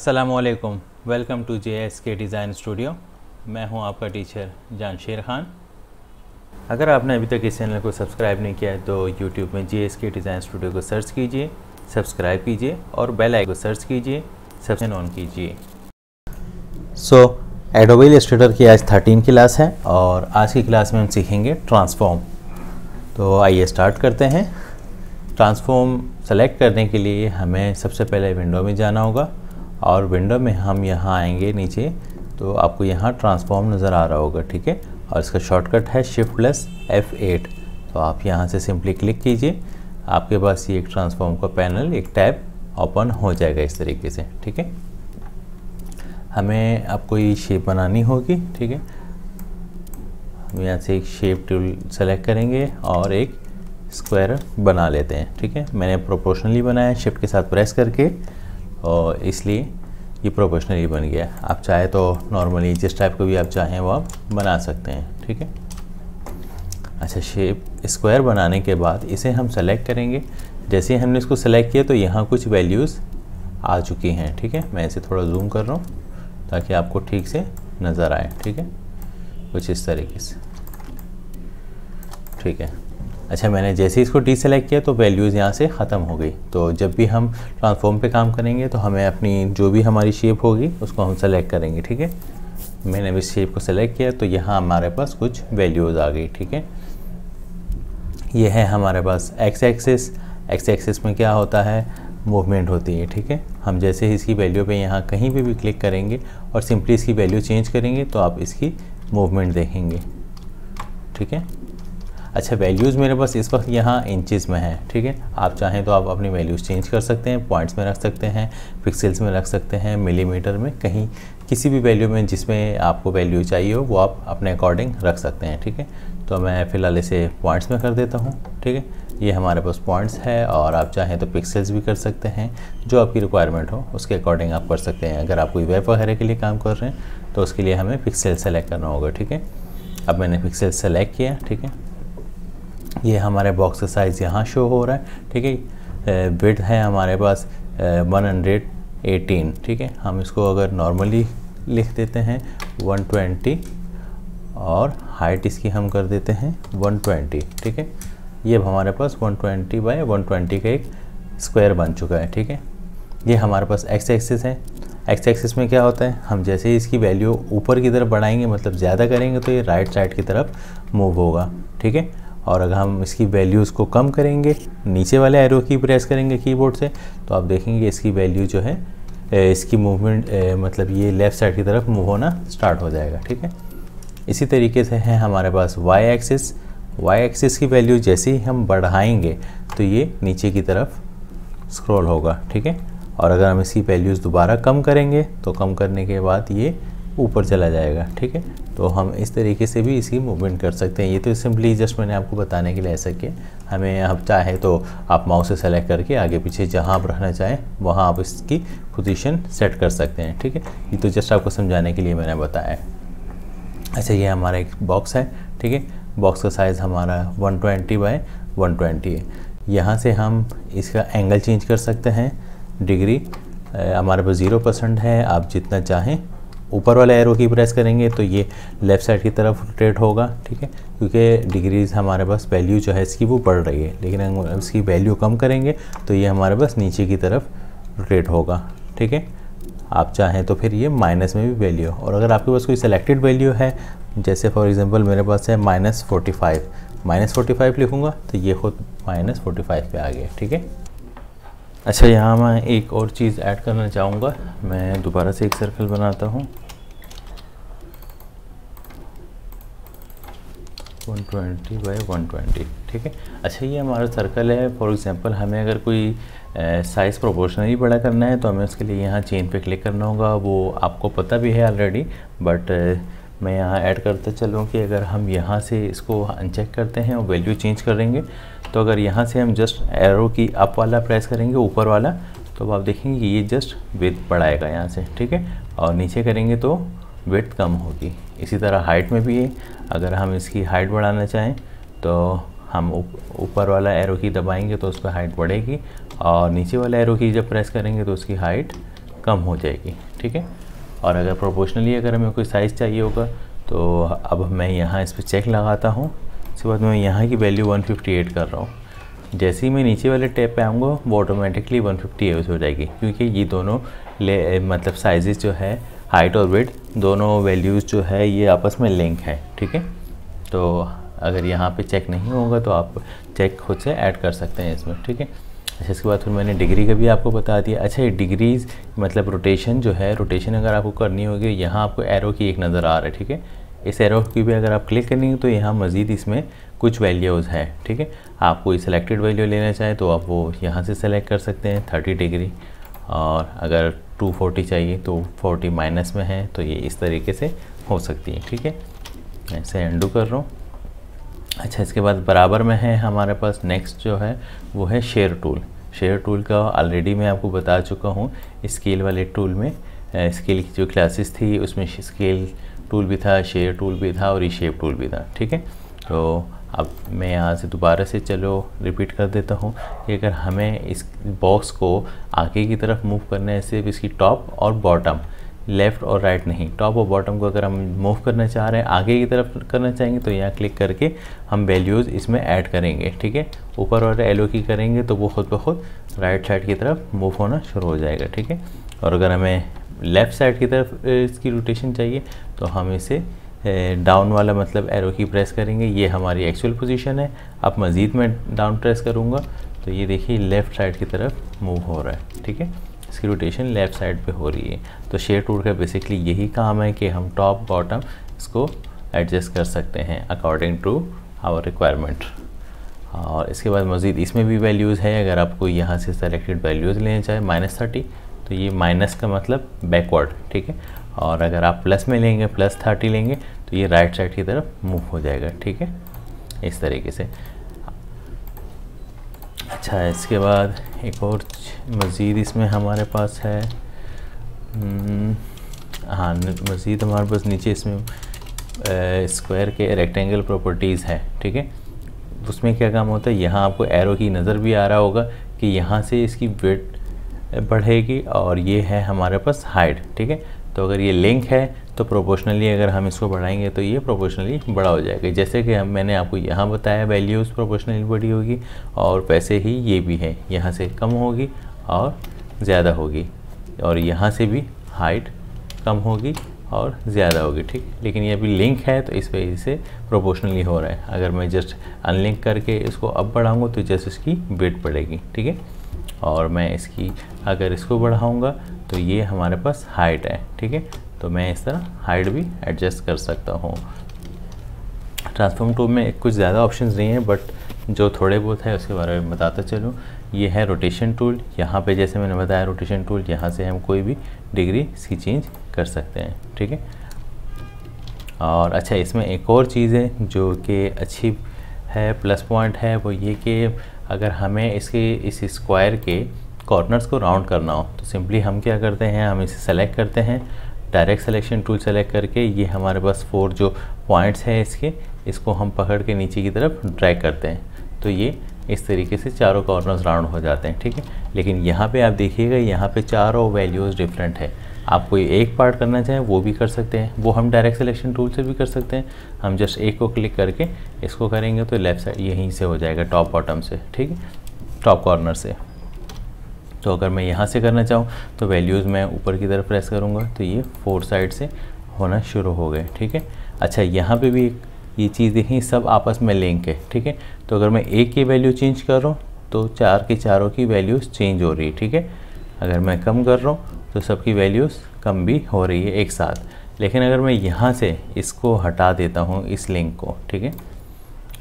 असलकुम welcome to J S K design studio मैं हूँ आपका टीचर जान शेर ख़ान अगर आपने अभी तक इस चैनल को सब्सक्राइब नहीं किया है तो यूट्यूब में J S K design studio को सर्च कीजिए सब्सक्राइब कीजिए और बेल आइकन को सर्च कीजिए सबसे ऑन कीजिए. सो एडोबी इलस्ट्रेटर की आज थर्टीन क्लास है और आज की क्लास में हम सीखेंगे ट्रांसफॉर्म तो आइए स्टार्ट करते हैं. ट्रांसफॉर्म सेलेक्ट करने के लिए हमें सबसे पहले विंडो में जाना होगा. और विंडो में हम यहाँ आएँगे नीचे तो आपको यहाँ ट्रांसफॉर्म नज़र आ रहा होगा, ठीक है? और इसका शॉर्टकट है शिफ्ट प्लस एफ़ एट तो आप यहाँ से सिंपली क्लिक कीजिए, आपके पास ये एक ट्रांसफॉर्म का पैनल एक टैब ओपन हो जाएगा इस तरीके से, ठीक है? हमें अब कोई शेप बनानी होगी, ठीक है? हम यहाँ से एक शेप टूल सेलेक्ट करेंगे और एक स्क्वायर बना लेते हैं, ठीक है? मैंने प्रोपोर्शनली बनाया शिफ्ट के साथ प्रेस करके, और इसलिए ये प्रोपोर्शनली बन गया। आप चाहे तो नॉर्मली जिस टाइप को भी आप चाहें वो आप बना सकते हैं, ठीक है? अच्छा शेप स्क्वायर बनाने के बाद इसे हम सेलेक्ट करेंगे। जैसे हमने इसको सेलेक्ट किया तो यहाँ कुछ वैल्यूज़ आ चुकी हैं, ठीक है? मैं इसे थोड़ा जूम कर रहा हूँ, ताकि आपको ठीक से नज़र आए, ठीक है? कुछ इस तरीके से, ठीक है? अच्छा मैंने जैसे इसको डी सेलेक्ट किया तो वैल्यूज़ यहाँ से ख़त्म हो गई। तो जब भी हम ट्रांसफॉर्म पे काम करेंगे तो हमें अपनी जो भी हमारी शेप होगी, उसको हम सेलेक्ट करेंगे, ठीक है? मैंने इस शेप को सेलेक्ट किया तो यहाँ हमारे पास कुछ वैल्यूज़ आ गई, ठीक है? ये है हमारे पास एक्स एक्सिस एक्स एक्सिस में क्या होता है? मूवमेंट होती है, ठीक है? हम जैसे ही इसकी वैल्यू पे यहाँ कहीं भी भी क्लिक करेंगे और सिंपली इसकी वैल्यू चेंज करेंगे तो आप इसकी मूवमेंट देखेंगे, ठीक है? अच्छा वैल्यूज़ मेरे पास इस वक्त यहाँ इंचज़ में है, ठीक है? आप चाहें तो आप अपनी वैल्यूज़ चेंज कर सकते हैं पॉइंट्स में रख सकते हैं पिक्सल्स में रख सकते हैं मिलीमीटर में, कहीं किसी भी वैल्यू में जिसमें आपको वैल्यू चाहिए हो, वो आप अपने अकॉर्डिंग रख सकते हैं, ठीक है? तो मैं फ़िलहाल इसे पॉइंट्स में कर देता हूँ, ठीक है? ये हमारे पास पॉइंट्स है और आप चाहें तो पिक्सल्स भी कर सकते हैं, जो आपकी रिक्वायरमेंट हो, उसके अकॉर्डिंग आप कर सकते हैं। अगर आप कोई वेब वगैरह के लिए काम कर रहे हैं तो उसके लिए हमें पिक्सल सेलेक्ट करना होगा, ठीक है? अब मैंने पिक्सल सेलेक्ट किया, ठीक है? ये हमारे बॉक्स का साइज़ यहाँ शो हो रहा है, ठीक है? विड है हमारे पास वन हंड्रेड एटीन ठीक है? हम इसको अगर नॉर्मली लिख देते हैं वन ट्वेंटी और हाइट इसकी हम कर देते हैं वन ट्वेंटी ठीक है? ये हमारे पास one twenty by one twenty का एक स्क्वायर बन चुका है, ठीक है? ये हमारे पास एक्स एक्सिस है। एक्स एक्सिस में क्या होता है? हम जैसे ही इसकी वैल्यू ऊपर की तरफ़ बढ़ाएँगे मतलब ज़्यादा करेंगे तो ये राइट साइड की तरफ़ मूव होगा, ठीक है? और अगर हम इसकी वैल्यूज़ को कम करेंगे, नीचे वाले एरो की प्रेस करेंगे कीबोर्ड से तो आप देखेंगे इसकी वैल्यू जो है इसकी मूवमेंट मतलब ये लेफ़्ट साइड की तरफ़ मूव होना स्टार्ट हो जाएगा, ठीक है? इसी तरीके से है हमारे पास वाई एक्सिस वाई एक्सिस की वैल्यू जैसे ही हम बढ़ाएँगे तो ये नीचे की तरफ़ स्क्रॉल होगा, ठीक है? और अगर हम इसकी वैल्यूज़ दोबारा कम करेंगे तो कम करने के बाद ये ऊपर चला जाएगा, ठीक है? तो हम इस तरीके से भी इसकी मूवमेंट कर सकते हैं। ये तो सिंपली जस्ट मैंने आपको बताने के लिए ऐसा किया। हमें आप चाहे तो आप माउस से सेलेक्ट करके आगे पीछे जहाँ आप रहना चाहें, वहाँ आप इसकी पोजीशन सेट कर सकते हैं, ठीक है? ये तो जस्ट आपको समझाने के लिए मैंने बताया। अच्छा ये हमारा एक बॉक्स है, ठीक है? बॉक्स का साइज़ हमारा one twenty by one twenty है। यहाँ से हम इसका एंगल चेंज कर सकते हैं। डिग्री हमारे पास ज़ीरो परसेंट है, आप जितना चाहें ऊपर वाले एरो की प्रेस करेंगे तो ये लेफ़्ट साइड की तरफ़ रोटेट होगा, ठीक है? क्योंकि डिग्रीज हमारे पास वैल्यू जो है इसकी वो बढ़ रही है, लेकिन अगर इसकी वैल्यू कम करेंगे तो ये हमारे पास नीचे की तरफ़ रोटेट होगा, ठीक है? आप चाहें तो फिर ये माइनस में भी वैल्यू और अगर आपके पास कोई सेलेक्टेड वैल्यू है, जैसे फॉर एग्ज़ाम्पल मेरे पास है minus forty five minus forty five लिखूँगा तो ये खुद माइनस फोर्टी फाइव पे आ गया, ठीक है? अच्छा यहाँ मैं एक और चीज़ ऐड करना चाहूँगा। मैं दोबारा से एक सर्कल बनाता हूँ। 120 ट्वेंटी बाई वन ठीक है? अच्छा ये हमारा सर्कल है। फॉर एग्जांपल हमें अगर कोई साइज़ प्रोपोर्शनली बड़ा करना है तो हमें उसके लिए यहाँ चेन पे क्लिक करना होगा। वो आपको पता भी है ऑलरेडी बट मैं यहाँ ऐड करते चलूँ कि अगर हम यहाँ से इसको अनचेक करते हैं और वैल्यू चेंज करेंगे तो अगर यहाँ से हम जस्ट एरो की अप वाला प्रेस करेंगे, ऊपर वाला तो आप देखेंगे कि ये जस्ट विथ बढ़ाएगा यहाँ से, ठीक है? और नीचे करेंगे तो वेथ कम होगी। इसी तरह हाइट में भी है अगर हम इसकी हाइट बढ़ाना चाहें तो हम ऊपर वाला एरो की दबाएँगे तो उस पर हाइट बढ़ेगी, और नीचे वाला एरो की जब प्रेस करेंगे तो उसकी हाइट कम हो जाएगी, ठीक है? और अगर प्रोपोर्शनली अगर हमें कोई साइज़ चाहिए होगा तो अब मैं यहाँ इस पर चेक लगाता हूँ। उसके बाद मैं यहाँ की वैल्यू 158 कर रहा हूँ। जैसे ही मैं नीचे वाले टैप पे आऊँगा, वो ऑटोमेटिकली 150 यूज़ हो जाएगी, क्योंकि ये दोनों ले मतलब साइजेस जो है हाइट और वेट दोनों वैल्यूज़ जो है, ये आपस में लिंक है, ठीक है? तो अगर यहाँ पे चेक नहीं होगा तो आप चेक खुद से ऐड कर सकते हैं इसमें, ठीक है? अच्छा इसके बाद फिर मैंने डिग्री का भी आपको बता दिया। अच्छा ये डिग्रीज मतलब रोटेशन जो है, रोटेशन अगर आपको करनी होगी, यहाँ आपको एरो की एक नज़र आ रहा है, ठीक है? इस एरो की भी अगर आप क्लिक करेंगे तो यहाँ मज़ीद इसमें कुछ वैल्यूज़ है, ठीक है? आप कोई सिलेक्टेड वैल्यू लेना चाहें तो आप वो यहाँ से सेलेक्ट कर सकते हैं थर्टी डिग्री। और अगर 240 चाहिए तो 40 माइनस में है तो ये इस तरीके से हो सकती है, ठीक है? ऐसे एंडू कर रहा हूँ। अच्छा इसके बाद बराबर में है हमारे पास नेक्स्ट जो है, वो है शेयर टूल शेयर टूल का ऑलरेडी मैं आपको बता चुका हूँ स्केल वाले टूल में स्केल की जो क्लासेस थी, उसमें स्केल टूल भी था शेयर टूल भी था और शेप टूल भी था, ठीक है? तो अब मैं यहाँ से दोबारा से चलो रिपीट कर देता हूँ कि अगर हमें इस बॉक्स को आगे की तरफ़ मूव करना है, सिर्फ़ इसकी टॉप और बॉटम लेफ़्ट और राइट right नहीं। टॉप और बॉटम को अगर हम मूव करना चाह रहे हैं, आगे की तरफ़ करना चाहेंगे तो यहाँ क्लिक करके हम वैल्यूज़ इसमें ऐड करेंगे, ठीक है? ऊपर और एलो की करेंगे तो वो खुद ब खुद राइट साइड की तरफ़ मूव होना शुरू हो जाएगा, ठीक है? और अगर हमें लेफ़्ट साइड की तरफ़ इसकी रोटेशन चाहिए तो हम इसे डाउन वाला मतलब एरो की प्रेस करेंगे। ये हमारी एक्चुअल पोजीशन है। अब मज़ीद मैं डाउन प्रेस करूँगा। तो ये देखिए लेफ़्ट साइड की तरफ़ मूव हो रहा है, ठीक है? इसकी रोटेशन लेफ़्ट साइड पे हो रही है। तो शेयर टूल का बेसिकली यही काम है कि हम टॉप बॉटम इसको एडजस्ट कर सकते हैं अकॉर्डिंग टू आवर रिक्वायरमेंट और इसके बाद मज़ीद इसमें भी वैल्यूज़ है। अगर आपको यहाँ से सेलेक्टेड वैल्यूज़ लेने चाहे माइनस थर्टी तो ये माइनस का मतलब बैकवर्ड ठीक है? और अगर आप प्लस में लेंगे प्लस थर्टी लेंगे तो ये राइट साइड की तरफ़ मूव हो जाएगा, ठीक है? इस तरीके से। अच्छा इसके बाद एक और मज़ीद इसमें हमारे पास है। हम्म, हाँ मज़ीद हमारे पास नीचे इसमें स्क्वायर के रेक्टेंगल प्रॉपर्टीज़ है ठीक है? उसमें क्या काम होता है? यहाँ आपको एरो की नज़र भी आ रहा होगा कि यहाँ से इसकी वेट बढ़ेगी और ये है हमारे पास हाइट ठीक है? तो अगर ये लिंक है तो प्रोपोर्शनली अगर हम इसको बढ़ाएँगे तो ये प्रोपोर्शनली बड़ा हो जाएगा। जैसे कि हम, मैंने आपको यहाँ बताया वैल्यूज़ प्रोपोर्शनली बड़ी होगी और वैसे ही ये भी है, यहाँ से कम होगी और ज़्यादा होगी। और यहाँ से भी हाइट कम होगी और ज़्यादा होगी, ठीक? लेकिन ये अभी लिंक है तो इस वजह से प्रोपोर्शनली हो रहा है। अगर मैं जस्ट अनलिंक करके इसको अब बढ़ाऊँगा तो जस्ट इसकी वेट बढ़ेगी, ठीक है? और मैं इसकी अगर इसको बढ़ाऊँगा तो ये हमारे पास हाइट है, ठीक है? तो मैं इस तरह हाइट भी एडजस्ट कर सकता हूँ। ट्रांसफॉर्म टूल में कुछ ज़्यादा ऑप्शंस नहीं है बट जो थोड़े बहुत है, उसके बारे में बताता चलूँ। ये है रोटेशन टूल यहाँ पे जैसे मैंने बताया रोटेशन टूल यहाँ से हम कोई भी डिग्री इसकी चेंज कर सकते हैं, ठीक है? और अच्छा इसमें एक और चीज़ है, जो कि अच्छी है प्लस पॉइंट है, वो ये कि अगर हमें इसके, इस स्क्वायर के कॉर्नर्स को राउंड करना हो तो सिंपली हम क्या करते हैं, हम इसे सेलेक्ट करते हैं डायरेक्ट सिलेक्शन टूल सेलेक्ट करके ये हमारे पास फोर जो पॉइंट्स हैं इसके, इसको हम पकड़ के नीचे की तरफ़ ड्रैग करते हैं। तो ये इस तरीके से चारों कॉर्नर्स राउंड हो जाते हैं, ठीक है? लेकिन यहाँ पे आप देखिएगा, यहाँ पे चारों वैल्यूज़ डिफरेंट है। आप कोई एक पार्ट करना चाहें, वो भी कर सकते हैं। वो हम डायरेक्ट सिलेक्शन टूल से भी कर सकते हैं। हम जस्ट एक को क्लिक करके इसको करेंगे तो लेफ़्ट साइड यहीं से हो जाएगा टॉप बॉटम से, ठीक है? टॉप कॉर्नर से। तो अगर मैं यहाँ से करना चाहूँ तो वैल्यूज़ मैं ऊपर की तरफ़ प्रेस करूँगा तो ये फोर साइड से होना शुरू हो गए, ठीक है? अच्छा यहाँ पे भी ये चीज़ देखें सब आपस में लिंक है, ठीक है? तो अगर मैं एक की वैल्यू चेंज कर रहा हूँ तो चार के चारों की वैल्यूज़ चेंज हो रही है, ठीक है? अगर मैं कम कर रहा हूँ तो सबकी वैल्यूज़ कम भी हो रही है एक साथ। लेकिन अगर मैं यहाँ से इसको हटा देता हूँ, इस लिंक को, ठीक है?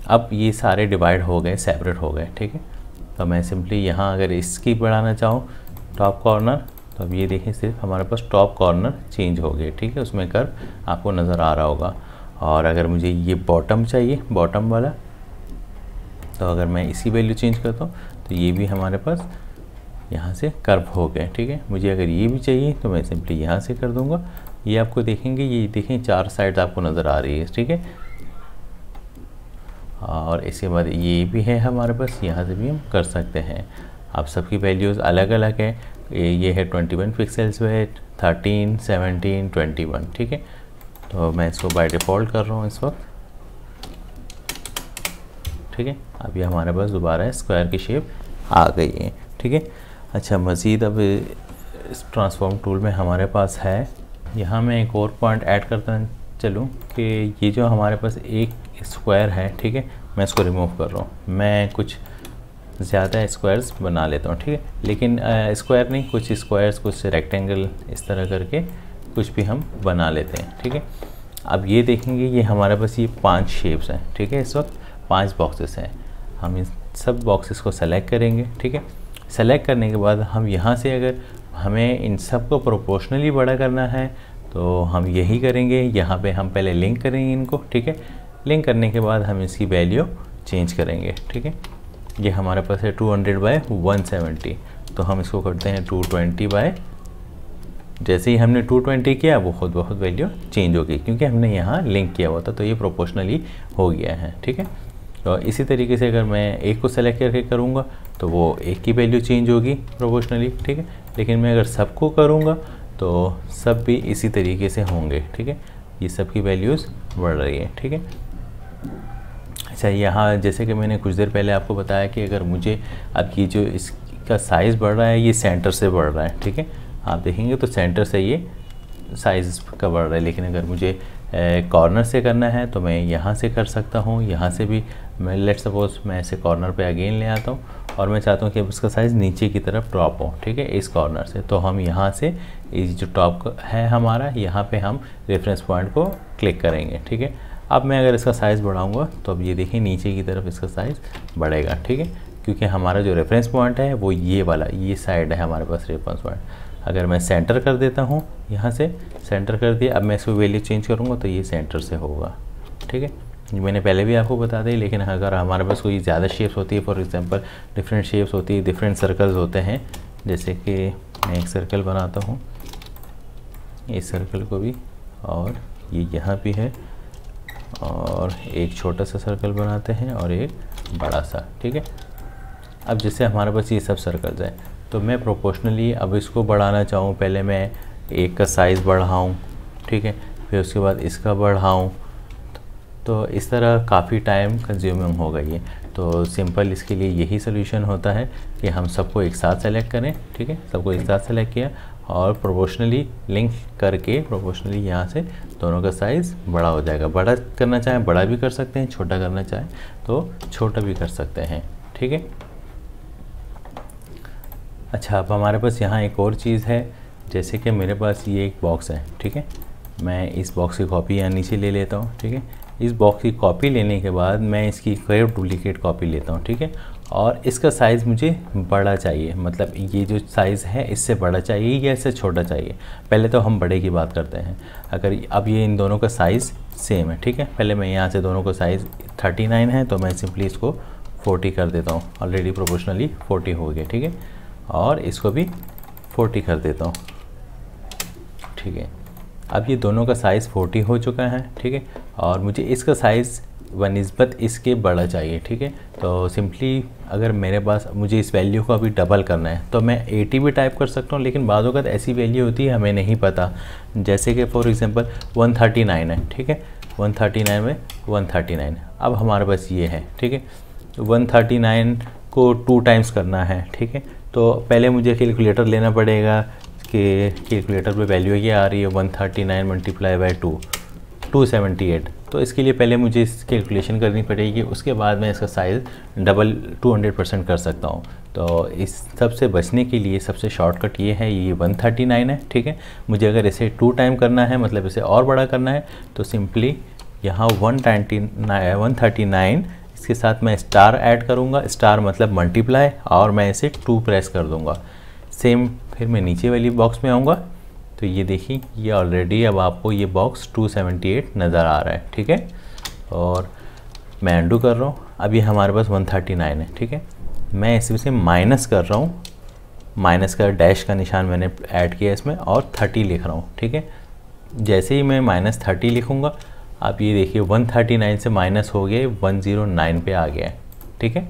अब ये सारे डिवाइड हो गए सेपरेट हो गए, ठीक है? तो मैं सिंपली यहाँ अगर इसकी बढ़ाना चाहूँ टॉप कॉर्नर तो अब ये देखें सिर्फ़ हमारे पास टॉप कॉर्नर चेंज हो गए ठीक है? उसमें कर आपको नज़र आ रहा होगा। और अगर मुझे ये बॉटम चाहिए बॉटम वाला तो अगर मैं इसी वैल्यू चेंज करता हूँ तो ये भी हमारे पास यहाँ से कर्व हो गए, ठीक है? मुझे अगर ये भी चाहिए तो मैं सिंपली यहाँ से कर दूँगा। ये आपको देखेंगे, ये देखें चार साइड आपको नज़र आ रही है, ठीक है? और इसके बाद ये भी है हमारे पास, यहाँ से भी हम कर सकते हैं। आप सबकी वैल्यूज़ अलग अलग है। ये है 21 pixels width thirteen seventeen twenty one ठीक है? तो मैं इसको बाय डिफ़ॉल्ट कर रहा हूँ इस वक्त। ठीक है? अब ये हमारे पास दोबारा स्क्वायर की शेप आ गई है, ठीक है? अच्छा मज़ीद अब इस ट्रांसफॉर्म टूल में हमारे पास है। यहाँ मैं एक और पॉइंट ऐड करता चलूँ कि ये जो हमारे पास एक स्क्वायर है, ठीक है? मैं इसको रिमूव कर रहा हूँ। मैं कुछ ज़्यादा स्क्वायर्स बना लेता हूँ, ठीक है? लेकिन स्क्वायर नहीं, कुछ स्क्वायर्स कुछ रेक्टेंगल इस तरह करके कुछ भी हम बना लेते हैं, ठीक है? अब ये देखेंगे, ये हमारे पास ये पाँच शेप्स हैं, ठीक है? इस वक्त पाँच बॉक्सेस हैं। हम इन सब बॉक्सेस को सेलेक्ट करेंगे, ठीक है? सेलेक्ट करने के बाद हम यहाँ से अगर हमें इन सबको प्रोपोर्शनली बड़ा करना है तो हम यही करेंगे। यहाँ पे हम पहले लिंक करेंगे इनको, ठीक है? लिंक करने के बाद हम इसकी वैल्यू चेंज करेंगे, ठीक है? ये हमारे पास है 200 हंड्रेड बाई वन तो हम इसको करते हैं 220 ट्वेंटी बाय जैसे ही हमने 220 किया, वो खुद बहुत वैल्यू चेंज हो गई क्योंकि हमने यहाँ लिंक किया हुआ था तो ये प्रोपोर्शनली हो गया है, ठीक है? तो इसी तरीके से अगर मैं एक को सेलेक्ट करके करूँगा तो वो एक की वैल्यू चेंज होगी प्रोपोर्शनली ठीक है? लेकिन मैं अगर सबको करूँगा तो सब भी इसी तरीके से होंगे, ठीक है? ये सब की वैल्यूज़ बढ़ रही है, ठीक है? अच्छा यहाँ जैसे कि मैंने कुछ देर पहले आपको बताया कि अगर मुझे अब ये जो इसका साइज़ बढ़ रहा है, ये सेंटर से बढ़ रहा है, ठीक है? आप देखेंगे तो सेंटर से ये साइज़ का बढ़ रहा है, लेकिन अगर मुझे कॉर्नर से करना है तो मैं यहाँ से कर सकता हूँ, यहाँ से भी मैं लेट सपोज़ मैं ऐसे कॉर्नर पे अगेन ले आता हूँ, और मैं चाहता हूँ कि अब उसका साइज़ नीचे की तरफ़ ड्रॉप हो, ठीक है? इस कॉर्नर से तो हम यहाँ से इस जो टॉप है हमारा, यहाँ पे हम रेफरेंस पॉइंट को क्लिक करेंगे, ठीक है? अब मैं अगर इसका साइज़ बढ़ाऊँगा तो अब ये देखिए नीचे की तरफ़ इसका साइज़ बढ़ेगा, ठीक है? क्योंकि हमारा जो रेफरेंस पॉइंट है, वो ये वाला, ये साइड है हमारे पास रेफरेंस पॉइंट अगर मैं सेंटर कर देता हूँ, यहाँ से सेंटर कर दिया, अब मैं इसको वैल्यू चेंज करूँगा तो ये सेंटर से होगा, ठीक है? मैंने पहले भी आपको बता दी लेकिन अगर हमारे पास कोई ज़्यादा शेप्स होती है फॉर एग्ज़ाम्पल डिफरेंट शेप्स होती है डिफरेंट सर्कल्स होते हैं, जैसे कि मैं एक सर्कल बनाता हूँ, इस सर्कल को भी, और ये यहाँ भी है और एक छोटा सा सर्कल बनाते हैं और एक बड़ा सा, ठीक है? अब जैसे हमारे पास ये सब सर्कल्स हैं तो मैं प्रोपोर्शनली अब इसको बढ़ाना चाहूँ, पहले मैं एक का साइज़ बढ़ाऊँ, ठीक है? फिर उसके बाद इसका बढ़ाऊँ तो इस तरह काफ़ी टाइम कंज्यूमिंग हो गई है। तो सिंपल इसके लिए यही सोल्यूशन होता है कि हम सबको एक साथ सेलेक्ट करें, ठीक है? सबको एक साथ सेलेक्ट किया और प्रोपोर्शनली लिंक करके प्रोपोर्शनली यहाँ से दोनों का साइज़ बड़ा हो जाएगा। बड़ा करना चाहें, बड़ा भी कर सकते हैं, छोटा करना चाहें तो छोटा भी कर सकते हैं। ठीक है? अच्छा अब हमारे पास यहाँ एक और चीज़ है। जैसे कि मेरे पास ये एक बॉक्स है। ठीक है? मैं इस बॉक्स की कॉपी यहाँ नीचे ले लेता हूँ। ठीक है? इस बॉक्स की कॉपी लेने के बाद मैं इसकी कई डुप्लीकेट कॉपी लेता हूँ। ठीक है? और इसका साइज़ मुझे बड़ा चाहिए। मतलब ये जो साइज़ है, इससे बड़ा चाहिए या इससे छोटा चाहिए? पहले तो हम बड़े की बात करते हैं। अगर अब ये इन दोनों का साइज़ सेम है, ठीक है? पहले मैं यहाँ से दोनों का साइज़ 39 है तो मैं सिंपली इसको 40 कर देता हूँ। ऑलरेडी प्रोपोर्शनली 40 हो गया, ठीक है? और इसको भी 40 कर देता हूँ, ठीक है? अब ये दोनों का साइज़ 40 हो चुका है, ठीक है? और मुझे इसका साइज़ बनस्बत इसके बड़ा चाहिए ठीक है? तो सिंपली अगर मेरे पास, मुझे इस वैल्यू को अभी डबल करना है तो मैं 80 भी टाइप कर सकता हूँ, लेकिन बाद वक्त ऐसी वैल्यू होती है, हमें नहीं पता। जैसे कि फॉर एग्ज़ाम्पल 139 है, ठीक है? 139 में 139 अब हमारे पास ये है, ठीक है? 139 को टू टाइम्स करना है, ठीक है? तो पहले मुझे कैलकुलेटर लेना पड़ेगा कि कैलकुलेटर पे वैल्यू ये आ रही है 139 thirty nine multiply by two two seventy eight तो इसके लिए पहले मुझे इस कैलकुलेशन करनी पड़ेगी, उसके बाद मैं इसका साइज़ डबल 200 परसेंट कर सकता हूँ। तो इस सबसे बचने के लिए सबसे शॉर्टकट ये है, ये 139 है, ठीक है? मुझे अगर इसे टू टाइम करना है मतलब इसे और बड़ा करना है तो सिंपली यहाँ वन थर्टी नाइन इसके साथ मैं स्टार ऐड करूँगा। स्टार मतलब मल्टीप्लाई और मैं इसे टू प्रेस कर दूँगा। सेम फिर मैं नीचे वाली बॉक्स में आऊँगा। तो ये देखिए, ये ऑलरेडी अब आपको ये बॉक्स 278 नज़र आ रहा है, ठीक है? और मैं अंडू कर रहा हूँ। अब ये हमारे पास 139 है, ठीक है? मैं इसमें से माइनस कर रहा हूँ। माइनस का डैश का निशान मैंने ऐड किया इसमें और 30 लिख रहा हूँ, ठीक है? जैसे ही मैं माइनस थर्टी लिखूँगा, आप ये देखिए 139 से माइनस हो गए 109 पे आ गया है, ठीक है?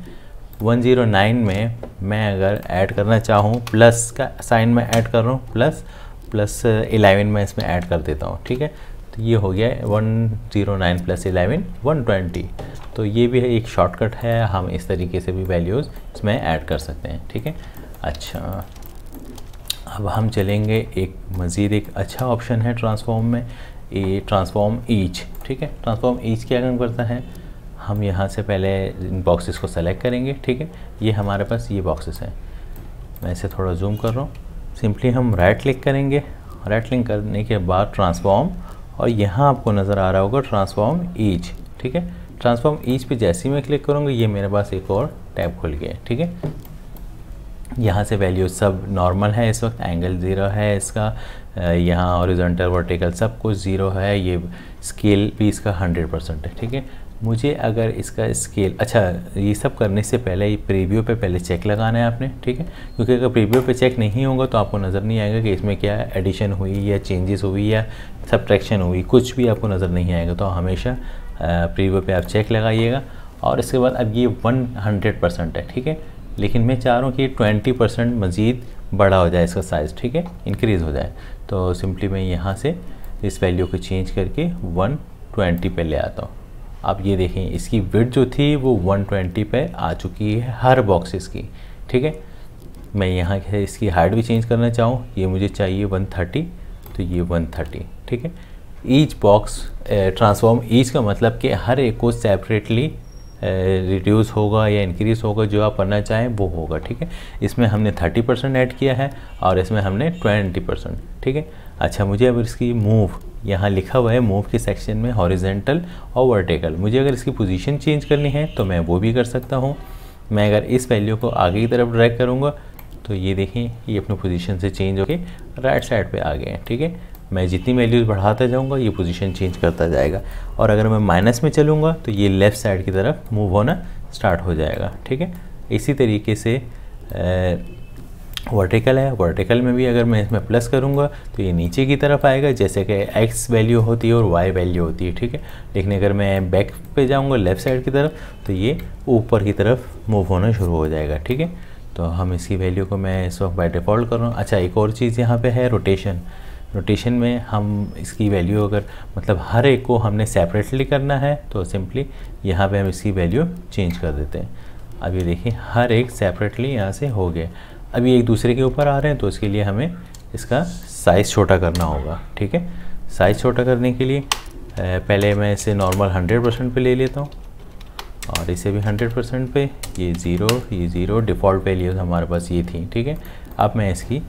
109 में मैं अगर ऐड करना चाहूँ प्लस का साइन में ऐड कर रहा हूँ प्लस प्लस इलेवन में इसमें ऐड कर देता हूँ, ठीक है? तो ये हो गया one zero nine plus eleven one twenty. तो ये भी एक शॉर्टकट है, हम इस तरीके से भी वैल्यूज़ इसमें ऐड कर सकते हैं, ठीक है? अच्छा अब हम चलेंगे एक मज़ीद एक अच्छा ऑप्शन है ट्रांसफॉर्म में ये ट्रांसफॉर्म ईच, ठीक है? ट्रांसफॉर्म ईच क्या काम करता है? हम यहाँ से पहले इन बॉक्सेस को सेलेक्ट करेंगे, ठीक है? ये हमारे पास ये बॉक्सेस हैं। मैं इसे थोड़ा जूम कर रहा हूँ। सिंपली हम राइट क्लिक करेंगे। राइट क्लिक करने के बाद ट्रांसफॉर्म और यहाँ आपको नज़र आ रहा होगा ट्रांसफॉर्म ईच ठीक है? ट्रांसफॉर्म ईच पे जैसे ही मैं क्लिक करूँगा, ये मेरे पास एक और टैब खुल गया, ठीक है? यहाँ से वैल्यू सब नॉर्मल है इस वक्त एंगल ज़ीरो है इसका यहाँ ओरिजेंटल वर्टिकल सब कुछ ज़ीरो है, ये स्केल भी इसका हंड्रेड परसेंट है, ठीक है? मुझे अगर इसका स्केल अच्छा ये सब करने से पहले ये प्रीव्यू पे पहले चेक लगाना है आपने, ठीक है? क्योंकि अगर प्रीव्यू पे चेक नहीं होगा तो आपको नज़र नहीं आएगा कि इसमें क्या एडिशन हुई या चेंजेस हुई या सब्ट्रैक्शन हुई। कुछ भी आपको नज़र नहीं आएगा तो हमेशा प्रीव्यू पे आप चेक लगाइएगा। और इसके बाद अब ये वन हंड्रेड परसेंट है, ठीक है? लेकिन मैं चाह रहा हूँ कि ट्वेंटी परसेंट मज़ीद बड़ा हो जाए इसका साइज़ ठीक है? इंक्रीज़ हो जाए। तो सिंपली मैं यहाँ से इस वैल्यू को चेंज करके वन ट्वेंटी पे ले आता हूँ। अब ये देखें, इसकी विड जो थी वो 120 पे आ चुकी है हर बॉक्सेस की, ठीक है? मैं यहाँ इसकी हाइट भी चेंज करना चाहूँ, ये मुझे चाहिए 130 तो ये 130 ठीक है? ईच बॉक्स ट्रांसफॉर्म ईच का मतलब कि हर एक को सेपरेटली रिड्यूस होगा या इंक्रीज़ होगा, जो आप पढ़ना चाहें वो होगा, ठीक है? इसमें हमने 30 परसेंट ऐड किया है और इसमें हमने 20 परसेंट ठीक है? अच्छा मुझे अब इसकी मूव यहाँ लिखा हुआ है मूव के सेक्शन में हॉरिजेंटल और वर्टिकल मुझे अगर इसकी पोजीशन चेंज करनी है तो मैं वो भी कर सकता हूँ। मैं अगर इस वैल्यू को आगे की तरफ़ ड्रैग करूँगा तो ये देखें, ये अपने पोजीशन से चेंज होके राइट साइड पे आ गए हैं, ठीक है? मैं जितनी वैल्यूज़ बढ़ाता जाऊँगा, ये पोजीशन चेंज करता जाएगा। और अगर मैं माइनस में चलूँगा तो ये लेफ़्ट साइड की तरफ़ मूव होना स्टार्ट हो जाएगा, ठीक है? इसी तरीके से वर्टिकल है। वर्टिकल में भी अगर मैं इसमें प्लस करूँगा तो ये नीचे की तरफ़ आएगा, जैसे कि एक्स वैल्यू होती है और वाई वैल्यू होती है, ठीक है? लेकिन अगर मैं बैक पे जाऊँगा लेफ़्ट साइड की तरफ़ तो ये ऊपर की तरफ़ मूव होना शुरू हो जाएगा, ठीक है? तो हम इसकी वैल्यू को मैं इस वक्त बाई डिफ़ॉल्ट कर रहा हूँ। अच्छा एक और चीज़ यहाँ पर है रोटेशन रोटेशन में हम इसकी वैल्यू अगर मतलब हर एक को हमने सेपरेटली करना है तो सिंपली यहाँ पे हम इसकी वैल्यू चेंज कर देते हैं। अब ये देखिए, हर एक सेपरेटली यहाँ से हो गए अभी एक दूसरे के ऊपर आ रहे हैं तो इसके लिए हमें इसका साइज़ छोटा करना होगा, ठीक है? साइज़ छोटा करने के लिए पहले मैं इसे नॉर्मल हंड्रेड परसेंट पर ले लेता हूँ और इसे भी हंड्रेड परसेंट पे। ये ज़ीरो ये ज़ीरो डिफ़ॉल्ट वैल्यूज़ हमारे पास ये थी, ठीक है? अब मैं इसकी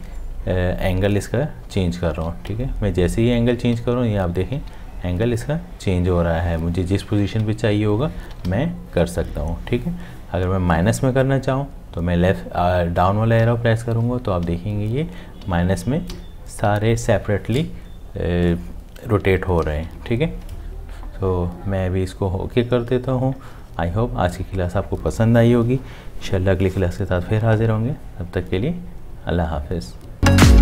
एंगल इसका चेंज कर रहा हूँ, ठीक है? मैं जैसे ही एंगल चेंज कर रहा हूँ ये आप देखें एंगल इसका चेंज हो रहा है। मुझे जिस पोजीशन पे चाहिए होगा, मैं कर सकता हूँ, ठीक है? अगर मैं माइनस में करना चाहूँ तो मैं लेफ़्ट डाउन वाला एरो प्रेस करूँगा तो आप देखेंगे ये माइनस में सारे सेपरेटली रोटेट हो रहे हैं, ठीक है? तो मैं अभी इसको ओके कर देता हूँ। आई होप आज की क्लास आपको पसंद आई होगी। इंशाल्लाह अगली क्लास के साथ फिर हाजिर होंगे। तब तक के लिए अल्लाह हाफिज़।